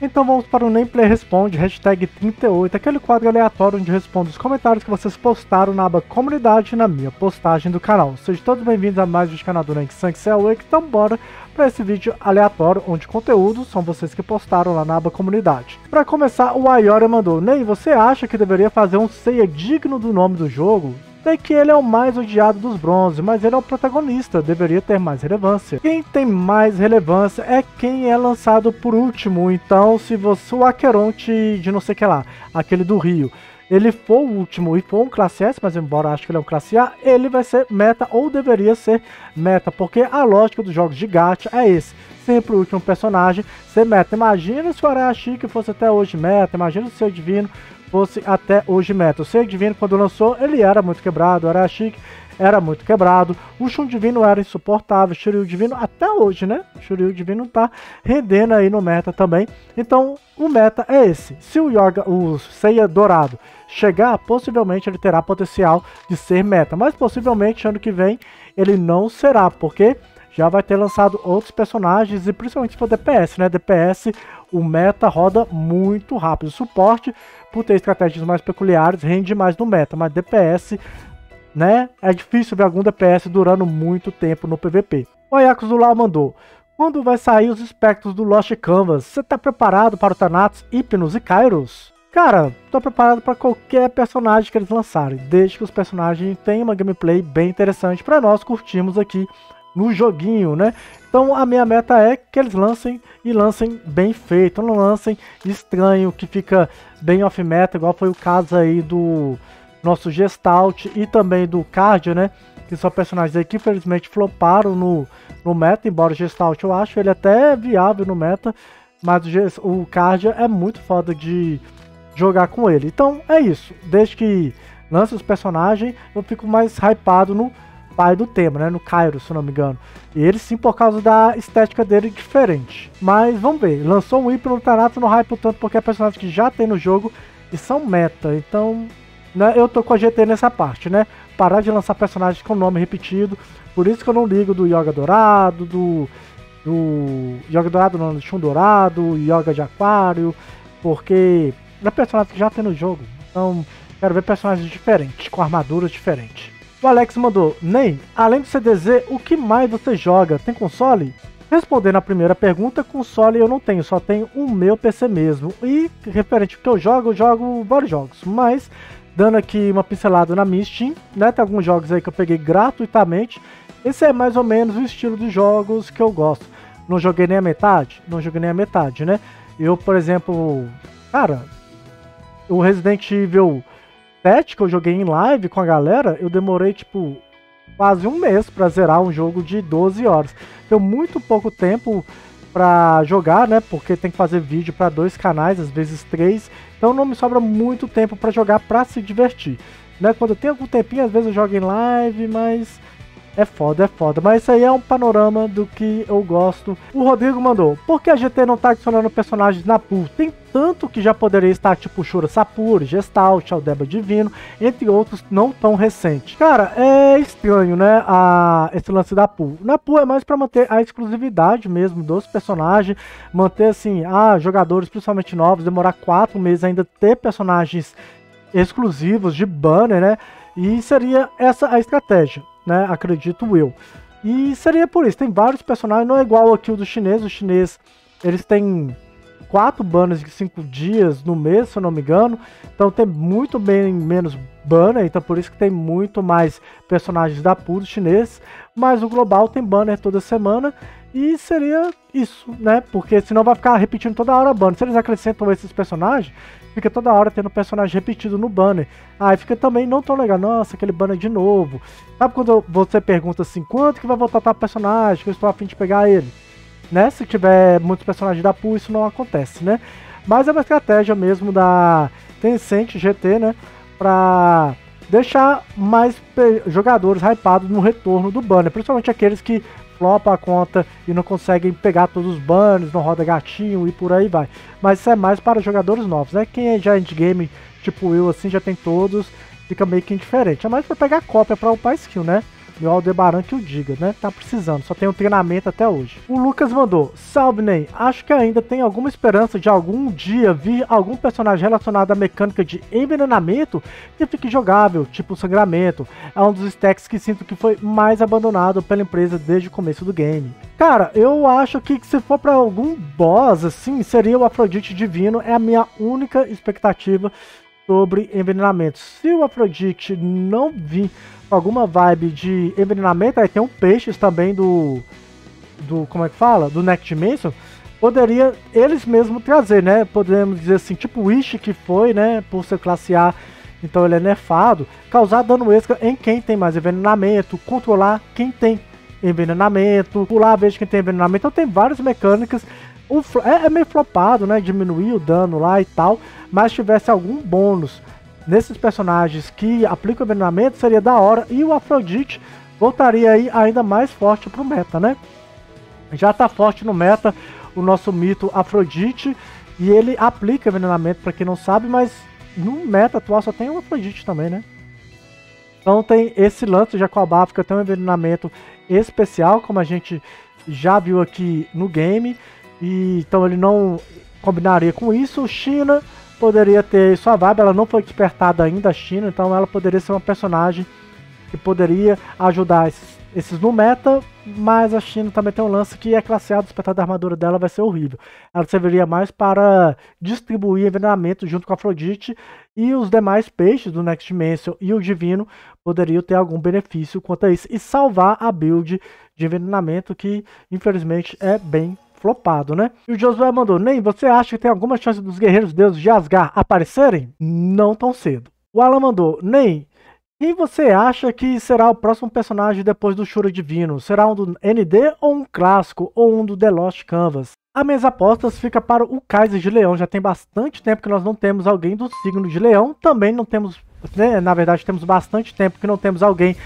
Então vamos para o Nameplay Responde, hashtag 38, aquele quadro aleatório onde respondo os comentários que vocês postaram na aba Comunidade na minha postagem do canal. Sejam todos bem-vindos a mais um canal do Rank Sank Awake, então bora para esse vídeo aleatório onde conteúdos são vocês que postaram lá na aba Comunidade. Para começar, o Ayora mandou, Ney, você acha que deveria fazer um ceia digno do nome do jogo? Sei que ele é o mais odiado dos bronze, mas ele é o protagonista, deveria ter mais relevância. Quem tem mais relevância é quem é lançado por último, então se você, o Aqueronte de não sei que lá, aquele do Rio, ele for o último e for um classe S, mas embora acho que ele é um classe A, ele vai ser meta ou deveria ser meta, porque a lógica dos jogos de gacha é esse. Sempre o último personagem ser meta. Imagina se o Arashi que fosse até hoje meta, imagina se o seu Divino fosse até hoje meta. O Ser Divino, quando lançou, ele era muito quebrado, era chique, era muito quebrado. O Shun Divino era insuportável, o Shuryu Divino até hoje, né? O Shuryu Divino tá rendendo aí no meta também. Então, o meta é esse. Se o Yoga, o Seiya Dourado chegar, possivelmente ele terá potencial de ser meta, mas possivelmente ano que vem ele não será, porque já vai ter lançado outros personagens e principalmente se for DPS, né? DPS, o meta roda muito rápido. O suporte, por ter estratégias mais peculiares, rende mais no meta, mas DPS, né? É difícil ver algum DPS durando muito tempo no PVP. O Ayakus do Lau mandou. Quando vai sair os espectros do Lost Canvas? Você tá preparado para o Thanatos, Hypnos e Kairos? Cara, tô preparado para qualquer personagem que eles lançarem, desde que os personagens tenham uma gameplay bem interessante para nós curtirmos aqui no joguinho, né? Então a minha meta é que eles lancem e lancem bem feito, não lancem estranho, que fica bem off-meta, igual foi o caso aí do nosso Gestalt e também do Cardia, né? Que são personagens aí que infelizmente floparam no, no meta, embora o Gestalt eu acho ele até viável no meta, mas o, o Cardia é muito foda de jogar com ele. Então é isso, desde que lance os personagens, eu fico mais hypado no pai do tema, né? No Cairo, se não me engano. E ele sim por causa da estética dele diferente. Mas vamos ver. Lançou um Hypno no Thanatos no hype tanto porque é personagem que já tem no jogo e são meta. Então, né, eu tô com a GT nessa parte, né? Parar de lançar personagens com nome repetido. Por isso que eu não ligo do Yoga Dourado, do. Do. Yoga Dourado não, do Shun Dourado, Yoga de Aquário. Porque é personagem que já tem no jogo. Então, quero ver personagens diferentes, com armaduras diferentes. O Alex mandou, Ney, além do CDZ, o que mais você joga? Tem console? Respondendo a primeira pergunta, console eu não tenho, só tenho o meu PC mesmo. E referente ao que eu jogo, eu jogo vários jogos. Mas, dando aqui uma pincelada na minha Steam, né? Tem alguns jogos aí que eu peguei gratuitamente. Esse é mais ou menos o estilo de jogos que eu gosto. Não joguei nem a metade? Não joguei nem a metade, né? Eu, por exemplo, cara, o Resident Evil 7 que eu joguei em live com a galera, eu demorei tipo quase um mês para zerar um jogo de 12 horas. Deu muito pouco tempo para jogar, né? Porque tem que fazer vídeo para dois canais, às vezes três. Então não me sobra muito tempo para jogar para se divertir. Né? Quando eu tenho algum tempinho, às vezes eu jogo em live, mas é foda, é foda. Mas isso aí é um panorama do que eu gosto. O Rodrigo mandou. Por que a GT não tá adicionando personagens na pool? Tem tanto que já poderia estar tipo Shura Sapuri, Gestalt, Aldeba Divino, entre outros não tão recentes. Cara, é estranho, né? A, esse lance da pool. Na pool é mais para manter a exclusividade mesmo dos personagens, manter assim, ah, jogadores principalmente novos, demorar quatro meses ainda ter personagens exclusivos de banner, né? E seria essa a estratégia né? Acredito eu. E seria por isso. Tem vários personagens, não é igual aqui o do chinês. O chinês, eles têm quatro banners de cinco dias no mês, se eu não me engano. Então tem muito bem menos banner, então por isso que tem muito mais personagens da pool chinês. Mas o global tem banner toda semana e seria isso, né? Porque senão vai ficar repetindo toda hora banner. Se eles acrescentam esses personagens, fica toda hora tendo personagem repetido no banner. Aí fica também não tão legal. Nossa, aquele banner de novo. Sabe quando você pergunta assim, quanto que vai voltar tal personagem, que eu estou afim de pegar ele? Né? Se tiver muitos personagens da pool, isso não acontece, né? Mas é uma estratégia mesmo da Tencent GT, né? Pra deixar mais jogadores hypados no retorno do banner, principalmente aqueles que flopa a conta e não conseguem pegar todos os banners, não roda gatinho e por aí vai. Mas isso é mais para jogadores novos, né? Quem é já endgame, tipo eu, assim, já tem todos, fica meio que indiferente. É mais para pegar cópia para upar skill, né? O Aldebaran que o diga, né? Tá precisando, só tem um treinamento até hoje. O Lucas mandou: Salve, Ney. Acho que ainda tem alguma esperança de algum dia vir algum personagem relacionado à mecânica de envenenamento que fique jogável, tipo sangramento. É um dos stacks que sinto que foi mais abandonado pela empresa desde o começo do game. Cara, eu acho que se for para algum boss, assim, seria o Afrodite Divino. É a minha única expectativa sobre envenenamento. Se o Afrodite não vir alguma vibe de envenenamento, aí tem um peixes também do. do como é que fala? Do Next Dimension. Poderia eles mesmos trazer, né? Podemos dizer assim, tipo o Wish que foi, né? Por ser classe A, então ele é nerfado. Causar dano extra em quem tem mais envenenamento, controlar quem tem envenenamento, pular a vez que tem envenenamento. Então tem várias mecânicas. É, é meio flopado, né? Diminuir o dano lá e tal. Mas tivesse algum bônus nesses personagens que aplicam envenenamento, seria da hora. E o Afrodite voltaria aí ainda mais forte pro meta, né? Já tá forte no meta o nosso mito Afrodite. E ele aplica envenenamento, para quem não sabe, mas no meta atual só tem o Afrodite também, né? Então tem esse lance de Aquabáfica, tem um envenenamento especial, como a gente já viu aqui no game. E, então ele não combinaria com isso. China poderia ter sua vibe, ela não foi despertada ainda a China, então ela poderia ser uma personagem que poderia ajudar esses, esses no meta, mas a China também tem um lance que é classe A, o despertar da armadura dela vai ser horrível. Ela serviria mais para distribuir envenenamento junto com a Afrodite e os demais peixes do Next Dimension e o Divino poderiam ter algum benefício quanto a isso e salvar a build de envenenamento que infelizmente é bem flopado, né? E o Josué mandou: Nem, você acha que tem alguma chance dos guerreiros deuses de Asgard aparecerem? Não tão cedo. O Alan mandou: Nem, quem você acha que será o próximo personagem depois do Shura Divino? Será um do ND ou um clássico ou um do The Lost Canvas? A minhas apostas fica para o Kaiser de Leão. Já tem bastante tempo que nós não temos alguém do signo de Leão. Também não temos, né, na verdade, temos bastante tempo que não temos alguém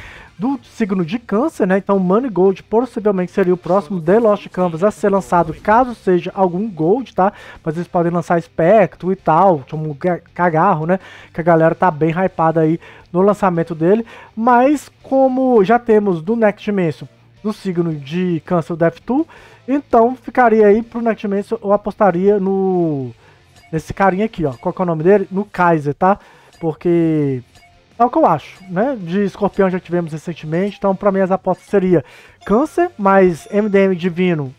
do signo de câncer, né? Então Money Gold possivelmente seria o próximo The Lost Canvas a ser lançado, caso seja algum Gold, tá? Mas eles podem lançar Spectro e tal, como Cagarro, né? Que a galera tá bem hypada aí no lançamento dele. Mas como já temos do Next Dimension do signo de câncer Death 2, então ficaria aí pro Next Dimension, eu apostaria no... Nesse carinha aqui, ó. Qual é o nome dele? No Kaiser, tá? Porque é o que eu acho, né? De escorpião já tivemos recentemente, então para mim as apostas seria câncer, mas MDM divino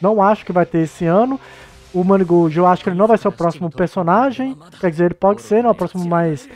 não acho que vai ter esse ano. O Manigold eu acho que ele não vai ser o próximo personagem, quer dizer, ele pode ser, não é o próximo mais...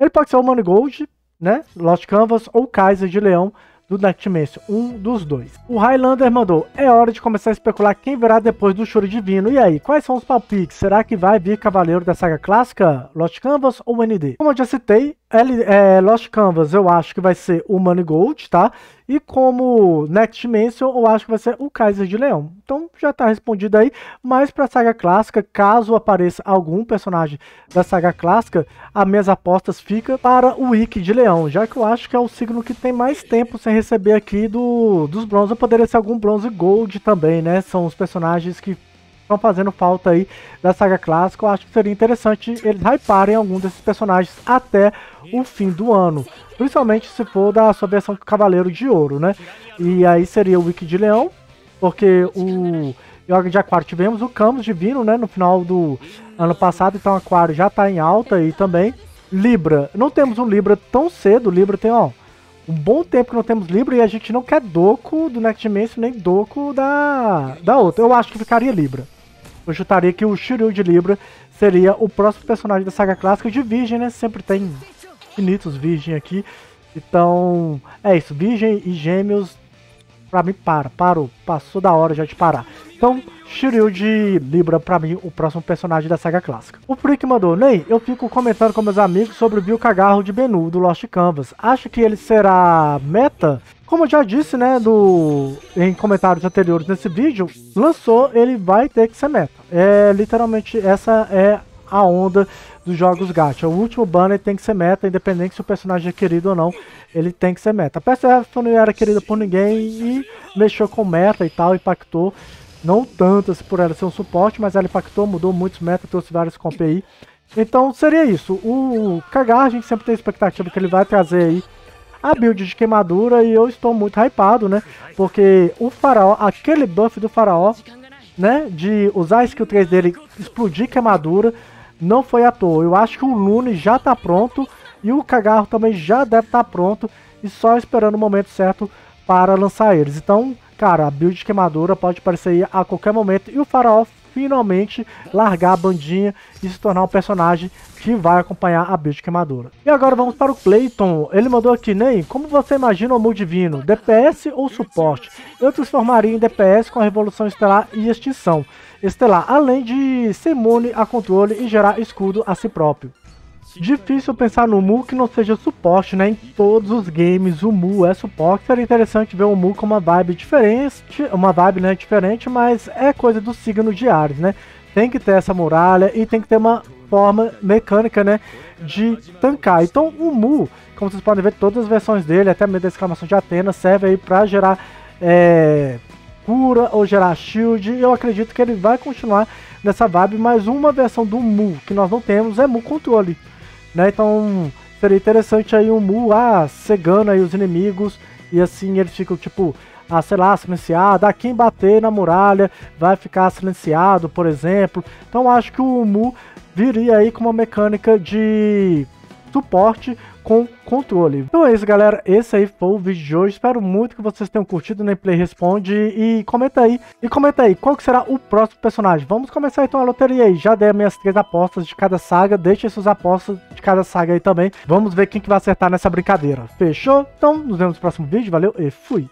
Ele pode ser o Manigold, né? Lost Canvas ou Kaiser de Leão, do Nightmare, um dos dois. O Highlander mandou: É hora de começar a especular quem virá depois do Choro Divino. E aí, quais são os palpites? Será que vai vir Cavaleiro da saga clássica, Lost Canvas ou ND? Como eu já citei, L, é, Lost Canvas eu acho que vai ser o Money Gold, tá? E como Next Dimension, eu acho que vai ser o Kaiser de Leão. Então já tá respondido aí. Mas pra saga clássica, caso apareça algum personagem da saga clássica, as minhas apostas ficam para o Wiki de Leão. Já que eu acho que é o signo que tem mais tempo sem receber aqui do, dos bronze. Poderia ser algum bronze gold também, né? São os personagens que estão fazendo falta aí da saga clássica. Eu acho que seria interessante eles hyparem algum desses personagens até o fim do ano. Principalmente se for da sua versão Cavaleiro de Ouro, né? E aí seria o Wiki de Leão, porque o Yoga de Aquário tivemos o Camus Divino, né? No final do ano passado, então o Aquário já está em alta aí também. Libra, não temos um Libra tão cedo, Libra tem, ó, um bom tempo que não temos Libra e a gente não quer Doco do Next Dimension nem Doco da, da outra. Eu acho que ficaria Libra. Eu chutaria que o Shiryu de Libra seria o próximo personagem da saga clássica de Virgem, né? Sempre tem infinitos Virgem aqui. Então, é isso. Virgem e Gêmeos, pra mim, para. Parou. Passou da hora já de parar. Então, Shiryu de Libra, pra mim, o próximo personagem da saga clássica. O Freak mandou, Ney, eu fico comentando com meus amigos sobre o Bill Cagarro de Benu, do Lost Canvas. Acho que ele será meta? Como eu já disse, né, do, em comentários anteriores nesse vídeo, lançou, ele vai ter que ser meta. É, literalmente, essa é a onda dos jogos gacha. O último banner tem que ser meta, independente se o personagem é querido ou não, ele tem que ser meta. A PSF não era querida por ninguém e mexeu com meta e tal, impactou. Não tanto assim, por ela ser um suporte, mas ela impactou, mudou muitos metas, trouxe vários comp aí. Então seria isso. O Kagar, a gente sempre tem expectativa que ele vai trazer aí a build de queimadura e eu estou muito hypado, né? Porque o faraó, aquele buff do faraó, né? De usar a skill 3 dele, explodir queimadura, não foi à toa. Eu acho que o Lune já tá pronto e o Cagarro também já deve estar tá pronto e só esperando o momento certo para lançar eles. Então, cara, a build queimadura pode aparecer a qualquer momento e o faraó finalmente largar a bandinha e se tornar um personagem que vai acompanhar a build queimadura. E agora vamos para o Clayton. Ele mandou aqui, Ney, como você imagina o Mu Divino? DPS ou suporte? Eu transformaria em DPS com a Revolução Estelar e Extinção Estelar, além de ser imune a controle e gerar escudo a si próprio. Difícil pensar no Mu que não seja suporte, né? Em todos os games o Mu é suporte. Seria interessante ver o Mu com uma vibe diferente, uma vibe né, diferente, mas é coisa do signo de Ares, né? Tem que ter essa muralha e tem que ter uma forma mecânica, né? De tancar. Então o Mu, como vocês podem ver, todas as versões dele, até mesmo da exclamação de Atena, serve aí pra gerar é, cura ou gerar shield. Eu acredito que ele vai continuar nessa vibe, mas uma versão do Mu que nós não temos é Mu Controle. Né? Então seria interessante aí o Mu ah, cegando aí os inimigos e assim eles ficam tipo, ah, sei lá, silenciado. Ah, quem bater na muralha vai ficar silenciado, por exemplo. Então acho que o Mu viria aí com uma mecânica de suporte com controle. Então é isso, galera. Esse aí foi o vídeo de hoje. Espero muito que vocês tenham curtido o né? Play Responde. E comenta aí. E comenta aí, qual será o próximo personagem? Vamos começar então a loteria aí. Já dei minhas três apostas de cada saga. Deixe suas apostas de cada saga aí também. Vamos ver quem que vai acertar nessa brincadeira. Fechou? Então, nos vemos no próximo vídeo. Valeu e fui!